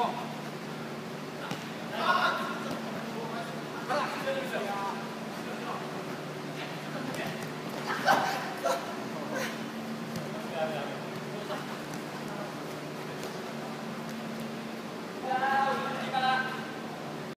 어.